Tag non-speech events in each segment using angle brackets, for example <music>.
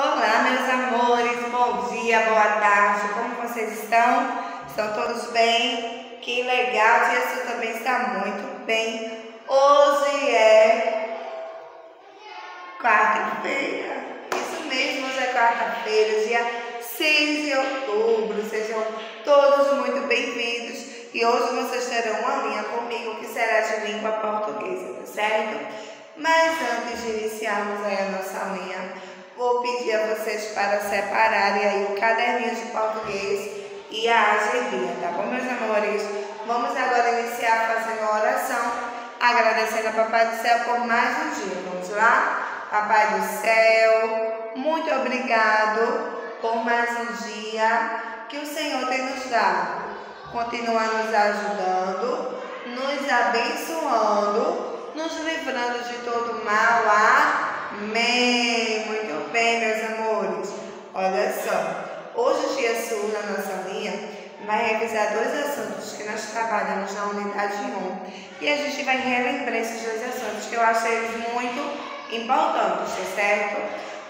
Olá, meus amores, bom dia, boa tarde, como vocês estão? Estão todos bem? Que legal, Jesus também está muito bem. Hoje é quarta-feira, isso mesmo, hoje é quarta-feira, dia 6 de outubro. Sejam todos muito bem-vindos e hoje vocês terão uma linha comigo que será de língua portuguesa, tá certo? Mas antes de iniciarmos aí a nossa linha, vou pedir a vocês para separarem aí o caderninho de português e a agendinha, tá bom, meus amores? Vamos agora iniciar fazendo a oração, agradecendo a Papai do Céu por mais um dia. Vamos lá? Papai do Céu, muito obrigado por mais um dia que o Senhor tem nos dado. Continua nos ajudando, nos abençoando, nos livrando de todo mal. Amém. Muito bem, meus amores. Olha só, hoje Jesus, na nossa linha, vai revisar dois assuntos que nós trabalhamos na unidade 1. E a gente vai relembrar esses dois assuntos, que eu achei muito importantes, tá certo?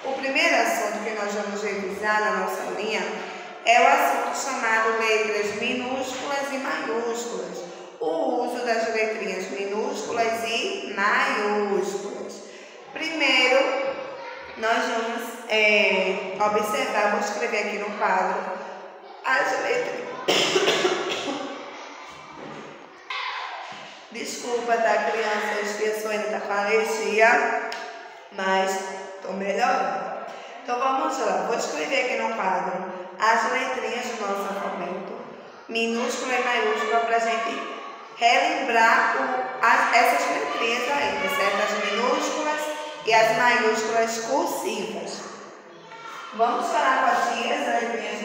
O primeiro assunto que nós vamos revisar na nossa linha é o assunto chamado letras minúsculas e maiúsculas. O uso das letrinhas minúsculas e maiúsculas. Nós vamos é, observar, vou escrever aqui no quadro, as letras. Desculpa, tá, criança? Esse pessoa ainda está com mas estou melhorando. Então vamos lá, vou escrever aqui no quadro as letrinhas do nosso alfabeto, minúscula e maiúscula, para a gente relembrar o, as, essas letrinhas aí, tá certo? As minúsculas e as maiúsculas cursivas. Vamos falar com as tias as letrinhas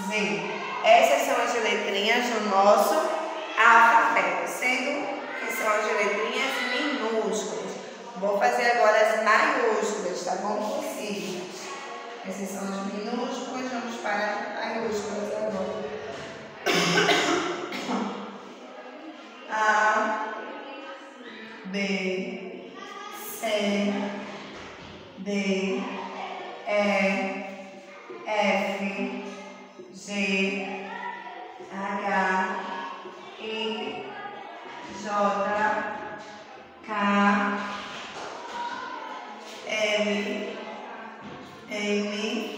Z. Essas são as letrinhas do nosso alfabeto, sendo que são as letrinhas minúsculas. Vou fazer agora as maiúsculas, tá bom? Possíveis. Essas são as minúsculas, vamos para as maiúsculas <coughs> agora. A, B, C, D, E, G, H, I, J, K, L, M,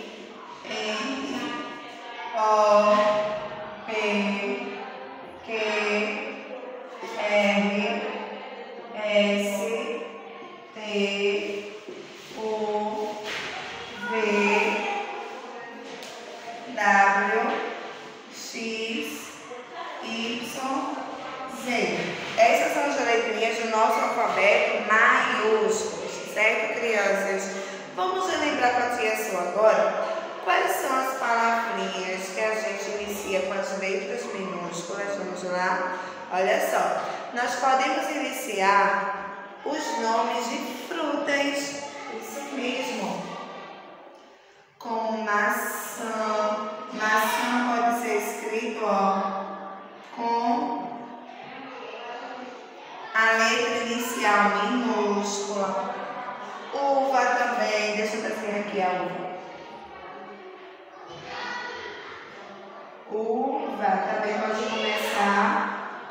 podemos iniciar os nomes de frutas, isso mesmo, como maçã. Maçã pode ser escrito ó, com a letra inicial minúscula. Uva também, deixa eu trazer aqui a uva. Uva também pode começar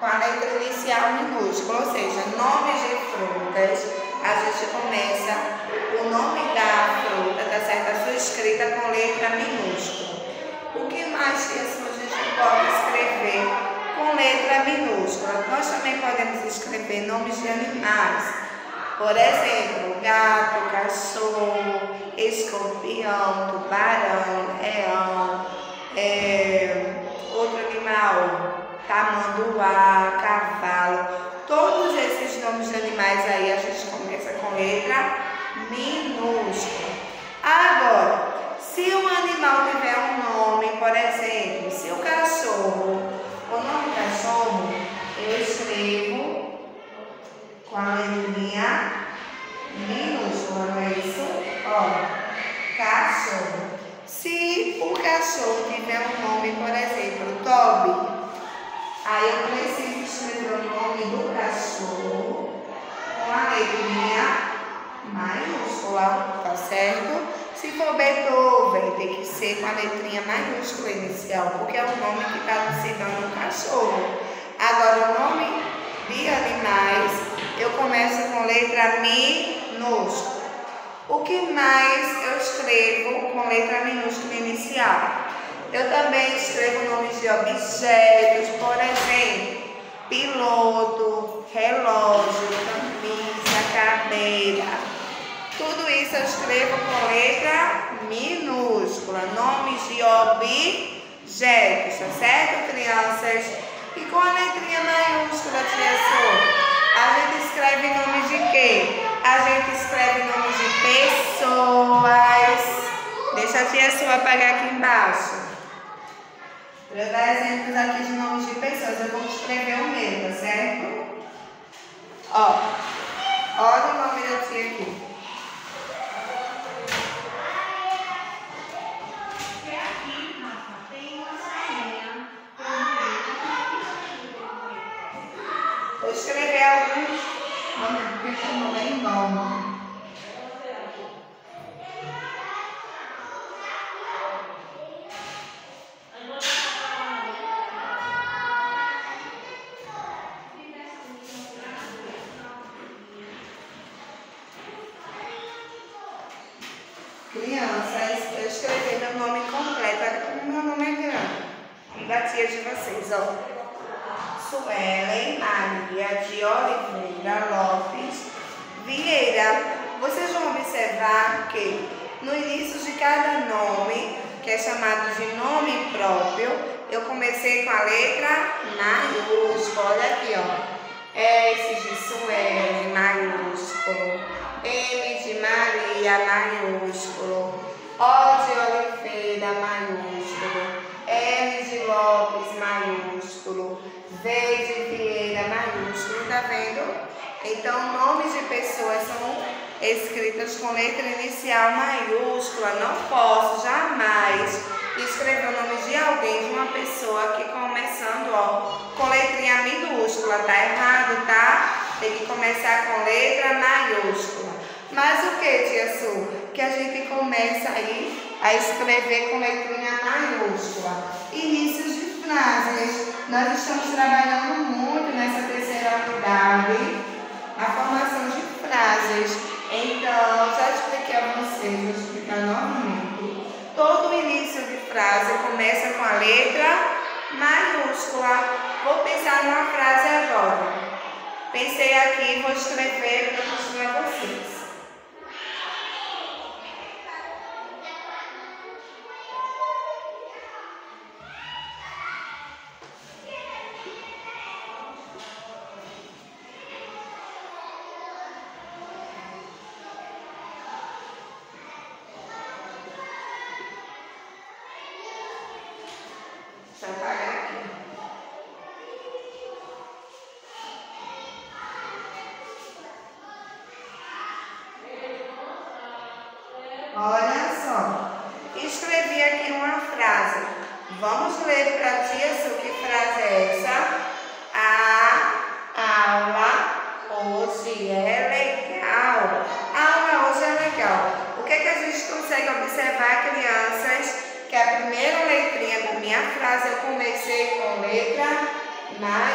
com a letra inicial minúscula, ou seja, nomes de frutas, a gente começa o nome da fruta, tá certo? A sua escrita com letra minúscula. O que mais que assim, a gente pode escrever com letra minúscula? Nós também podemos escrever nomes de animais. Por exemplo, gato, cachorro, escorpião, tubarão, leão, é, tamanduá, cavalo, todos esses nomes de animais aí a gente começa com letra minúscula. Agora, se o animal tiver um nome, por exemplo, se o cachorro, o nome do cachorro, eu escrevo com a letrinha minúscula, não é isso? Ó, cachorro. Se o cachorro tiver um nome, por exemplo, Toby, aí eu preciso escrever o nome do cachorro com a letrinha maiúscula, tá certo? Se for Beethoven, tem que ser com a letrinha maiúscula inicial, porque é o nome que está citando o cachorro. Agora, o nome de animais, eu começo com letra minúscula. O que mais eu escrevo com letra minúscula inicial? Eu também escrevo nomes de objetos, por exemplo, piloto, relógio, camisa, cadeira. Tudo isso eu escrevo com letra minúscula, nomes de objetos, tá certo, crianças? E com a letrinha maiúscula, Sô, a gente escreve nomes de quê? A gente escreve nomes de pessoas. Deixa a tia Sô apagar aqui embaixo. Dar exemplos aqui de nomes de pessoas, eu vou escrever o meu, tá certo? Ó, olha o nome da tia aqui. escrever alguns nomes, porque são bem nome. Crianças, eu escrevi meu nome completo, olha como meu nome é grande. Da tia de vocês, ó. Suelen Maria de Oliveira Lopes Vieira. Vocês vão observar que no início de cada nome, que é chamado de nome próprio, eu comecei com a letra maiúscula. Olha aqui, ó. S de Suelen, maiúsculo. M de Maria, maiúsculo. O de Oliveira, maiúsculo. R de Lopes, maiúsculo. V de Vieira maiúsculo, tá vendo? Então, nomes de pessoas são escritas com letra inicial maiúscula. Não posso jamais escrever o nome de alguém, de uma pessoa aqui começando, ó, com letrinha minúscula. Tá errado, tá? Tem que começar com letra maiúscula. Mas o que, tia Su? Que a gente começa aí a escrever com letrinha maiúscula. Inícios de frases. Nós estamos trabalhando muito nessa terceira unidade a formação de frases. Então, já expliquei a vocês, vou explicar novamente. Todo início de frase começa com a letra maiúscula. Vou pensar numa frase agora. Pensei aqui, vou escrever para mostrar a vocês.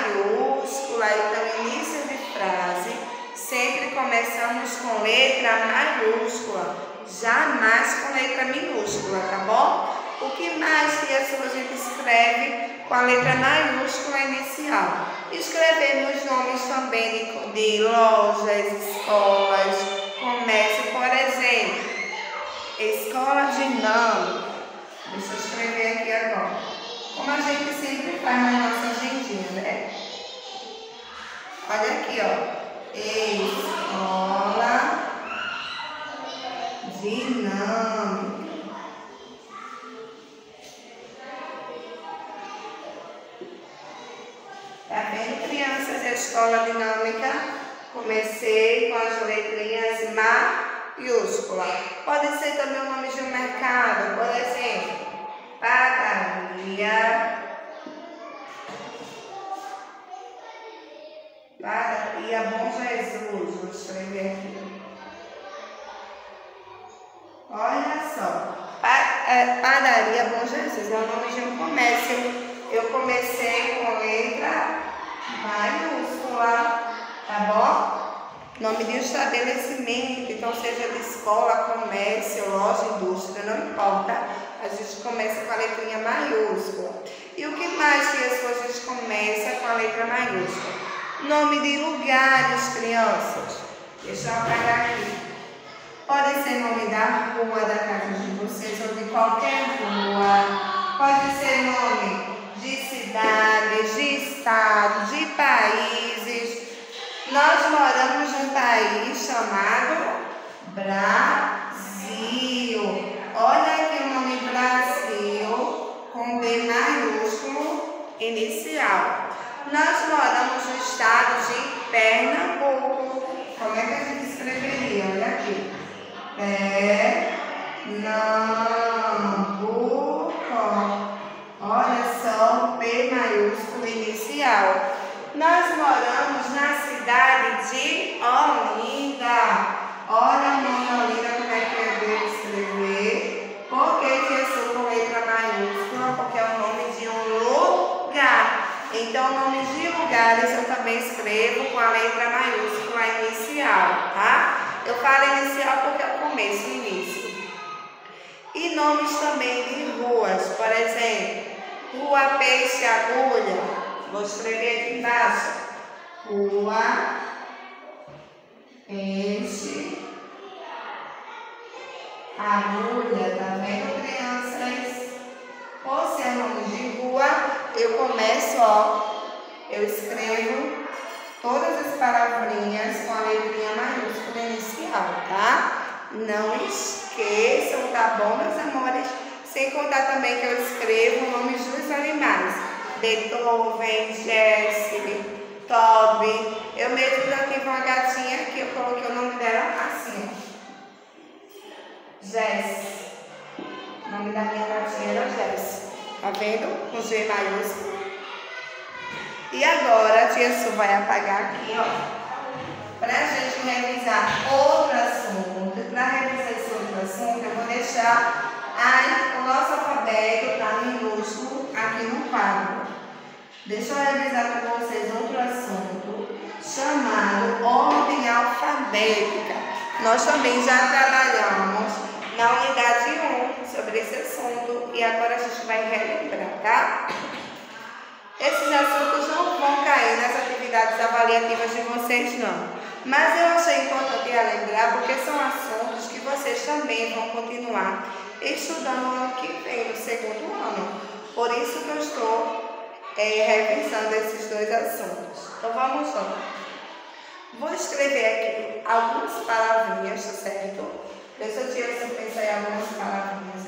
Maiúscula. Então, início de frase, sempre começamos com letra maiúscula jamais com letra minúscula, tá bom? O que mais que a gente escreve com a letra maiúscula inicial? Escrevemos nomes também de, de lojas, escolas, comércio, por exemplo, escola dinâmica. Deixa eu escrever aqui agora como a gente sempre faz na nossa agendinha, né? Olha aqui, ó. Escola dinâmica. Tá vendo, crianças? A escola dinâmica. Comecei com as letrinhas maiúsculas. Pode ser também o nome de um mercado, por exemplo. Pagar padaria. Padaria Bom Jesus, vou escrever aqui. Olha só, é, padaria Bom Jesus é o nome de um comércio. Eu comecei com letra maiúscula, tá bom? Nome de estabelecimento, então seja de escola, comércio, loja, indústria, não importa. A gente começa com a letrinha maiúscula. E o que mais que as coisas começa com a letra maiúscula? Nome de lugares, crianças. Deixa eu apagar aqui. Pode ser nome da rua da casa de vocês ou de qualquer rua. Pode ser nome de cidades, de estados, de países. Nós moramos num país chamado Brasil. Olha aqui Brasil com B maiúsculo inicial. Nós moramos no estado de Pernambuco. Como é que a gente escreveria? Olha aqui. Pernambuco. Olha só, P maiúsculo inicial. Nós moramos na cidade de Olinda. Olha o nome Olinda, como é que eu devo Então, nomes de lugares eu também escrevo com a letra maiúscula inicial, tá? Eu falo inicial porque é o começo, o início. E nomes também de ruas, por exemplo, Rua Peixe Agulha. Vou escrever aqui embaixo. Rua Peixe Agulha. Tá vendo, crianças? Por ser nome de rua, eu começo, ó. Eu escrevo todas as palavrinhas com a letrinha maiúscula inicial, tá? Não esqueçam, tá bom, meus amores? Sem contar também que eu escrevo nomes dos animais. Beethoven, Jesse, Toby. Eu mesmo já tive uma gatinha que eu coloquei o nome dela assim. Jess. O nome da minha gatinha era Jess. Tá vendo? Com G maiúsculo. E agora a tia Su vai apagar aqui, ó. Pra gente revisar outro assunto. Pra revisar esse outro assunto, eu vou deixar Aí, o nosso alfabeto está minúsculo aqui no quadro. Deixa eu revisar com vocês outro assunto chamado ordem alfabética. Nós também já trabalhamos na unidade 1 sobre esse assunto e agora a gente vai relembrar, tá? Esses assuntos não vão cair nas atividades avaliativas de vocês, não. Mas eu achei importante relembrar porque são assuntos que vocês também vão continuar estudando no ano que vem, no segundo ano. Por isso que eu estou é, revisando esses dois assuntos. Então vamos lá. Vou escrever aqui algumas palavrinhas, tá certo? Deixa eu tirar se pensar em algumas palavrinhas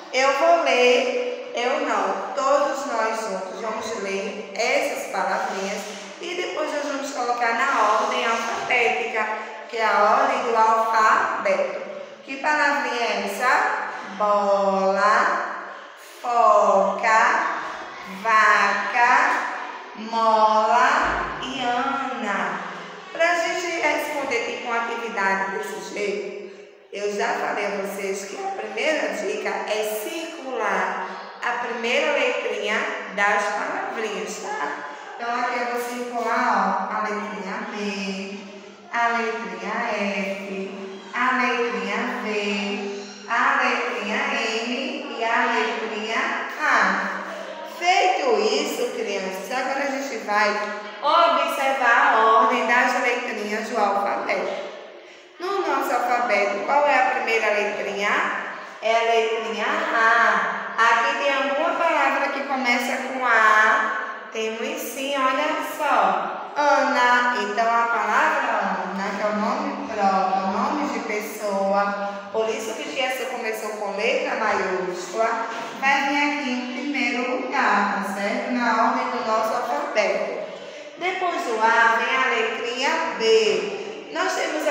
Eu vou ler, eu não, todos nós juntos vamos ler essas palavrinhas e depois nós vamos colocar na ordem alfabética, que é a ordem do alfabeto. Que palavrinha é essa? Bola, foca, vaca, mola e ana. Para a gente responder tipo uma atividade desse jeito, eu já falei a vocês que a primeira dica é circular a primeira letrinha das palavrinhas, tá? Então aqui eu vou circular ó, a letrinha B, a letrinha F, a letrinha V, a letrinha M e a letrinha A. Feito isso, crianças, agora a gente vai observar a ordem das letrinhas do alfabeto. No nosso alfabeto, qual é a primeira letrinha? É a letrinha A. Aqui tem alguma palavra que começa com A. Temos sim, olha só. Ana. Então a palavra Ana, que é o nome próprio, o nome de pessoa. Por isso que Gesso começou com letra maiúscula. Vai vir aqui em primeiro lugar, tá certo? Na ordem do nosso alfabeto. Depois do A vem a letrinha B. Nós temos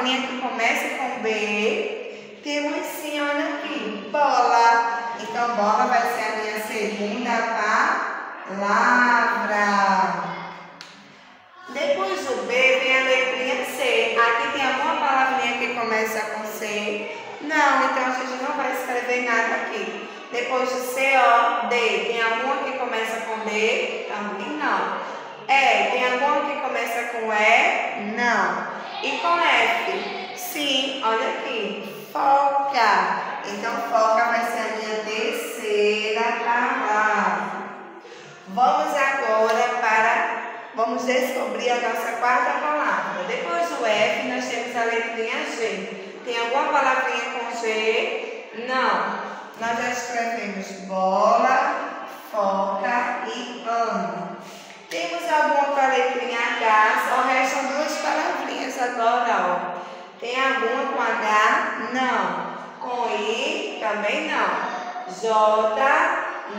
palavrinha que começa com B. Temos sim, olha aqui, bola. Então, bola vai ser a minha segunda palavra. Depois do B vem a letrinha C. Aqui tem alguma palavrinha que começa com C? Não, então a gente não vai escrever nada aqui. Depois do C, ó, D. Tem alguma que começa com D? Também não. É, tem alguma que começa com E? Não. E com F? Sim, olha aqui. Foca. Então, foca vai ser a minha terceira palavra. Vamos agora para. Vamos descobrir a nossa quarta palavra. Depois do F, nós temos a letrinha G. Tem alguma palavrinha com G? Não. Nós já escrevemos bola, foca e ano. Temos alguma com a letrinha H, só restam duas palavrinhas agora, ó. Tem alguma com H? Não. Com I? Também não. J?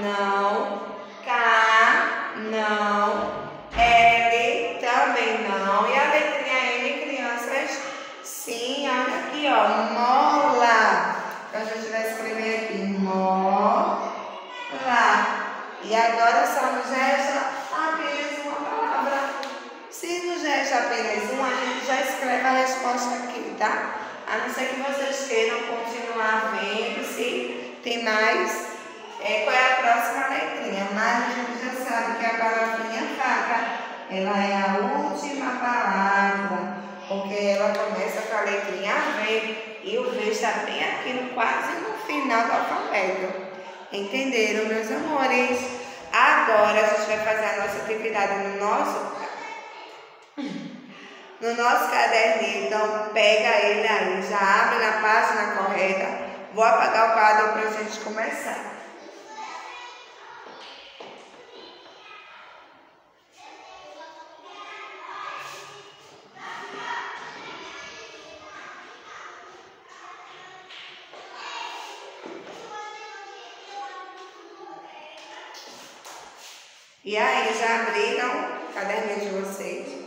Não. K? Não. L? Também não. E a letrinha M, crianças? Sim, olha aqui, ó. Mola. Então, a gente vai escrever aqui. Mola. E agora só nos resta apenas um, a gente já escreve a resposta aqui, tá? A não ser que vocês queiram continuar vendo se tem mais. É, qual é a próxima letrinha? Mas a gente já sabe que a palavrinha faca, ela é a última palavra, porque ela começa com a letrinha V e o V está bem aqui no, quase no final do alfabeto. Entenderam, meus amores? Agora a gente vai fazer a nossa atividade no nosso no nosso caderninho. Então, pega ele aí, já abre na página correta. Vou apagar o quadro para a gente começar. E aí, já abriram o caderninho de vocês?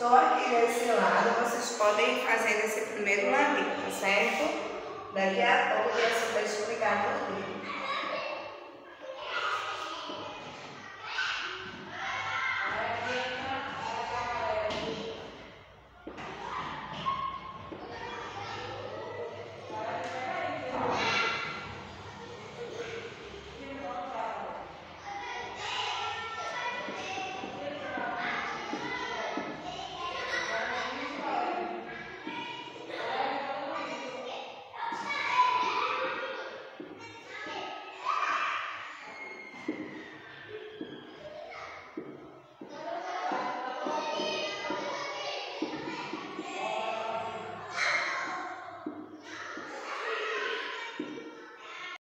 Estou aqui desse lado, vocês podem fazer esse primeiro ladinho, tá certo? Daqui a pouco eu vou explicar tudo.